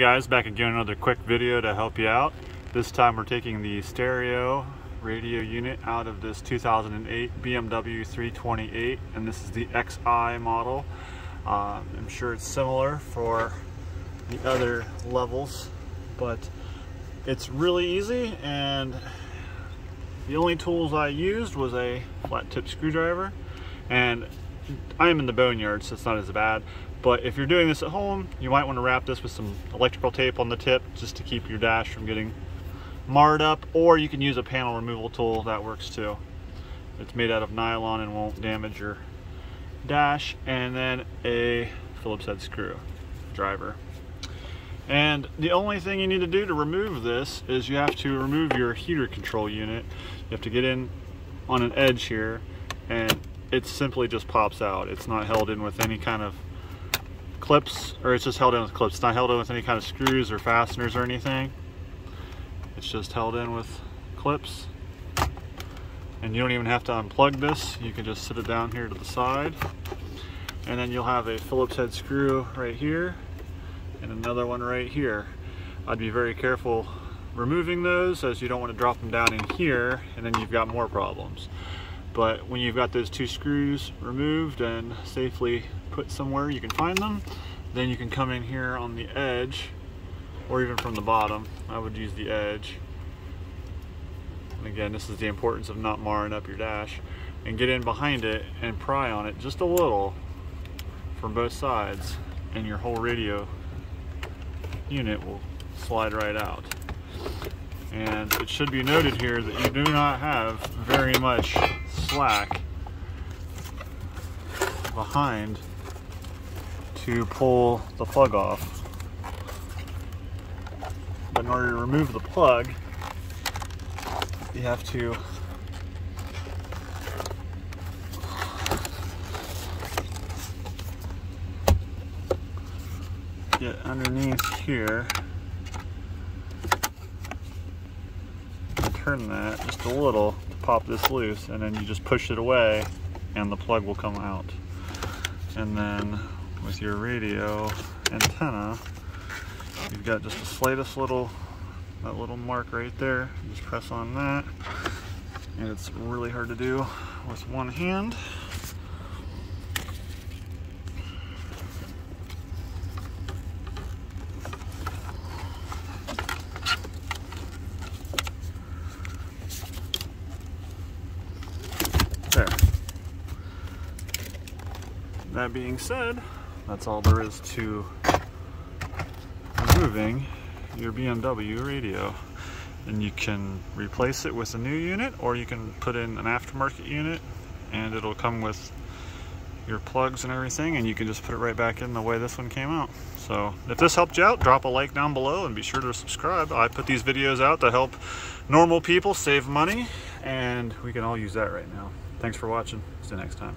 guys, back again another quick video to help you out. This time we're taking the stereo radio unit out of this 2008 BMW 328 and this is the XI model. Uh, I'm sure it's similar for the other levels but it's really easy and the only tools I used was a flat tip screwdriver and I am in the boneyard so it's not as bad but if you're doing this at home, you might want to wrap this with some electrical tape on the tip just to keep your dash from getting marred up, or you can use a panel removal tool, that works too. It's made out of nylon and won't damage your dash, and then a Phillips head screw driver. And the only thing you need to do to remove this is you have to remove your heater control unit. You have to get in on an edge here, and it simply just pops out. It's not held in with any kind of clips, or it's just held in with clips. It's not held in with any kind of screws or fasteners or anything. It's just held in with clips. And you don't even have to unplug this. You can just sit it down here to the side. And then you'll have a Phillips head screw right here and another one right here. I'd be very careful removing those as you don't want to drop them down in here and then you've got more problems. But when you've got those two screws removed and safely put somewhere you can find them, then you can come in here on the edge or even from the bottom. I would use the edge. And again, this is the importance of not marring up your dash. And get in behind it and pry on it just a little from both sides and your whole radio unit will slide right out. And it should be noted here that you do not have very much slack behind to pull the plug off. But in order to remove the plug, you have to get underneath here turn that just a little to pop this loose and then you just push it away and the plug will come out. And then with your radio antenna, you've got just the slightest little, that little mark right there. Just press on that. And it's really hard to do with one hand. There. That being said, that's all there is to removing your BMW radio. And you can replace it with a new unit or you can put in an aftermarket unit and it'll come with your plugs and everything and you can just put it right back in the way this one came out. So if this helped you out, drop a like down below and be sure to subscribe. I put these videos out to help normal people save money and we can all use that right now. Thanks for watching. See you next time.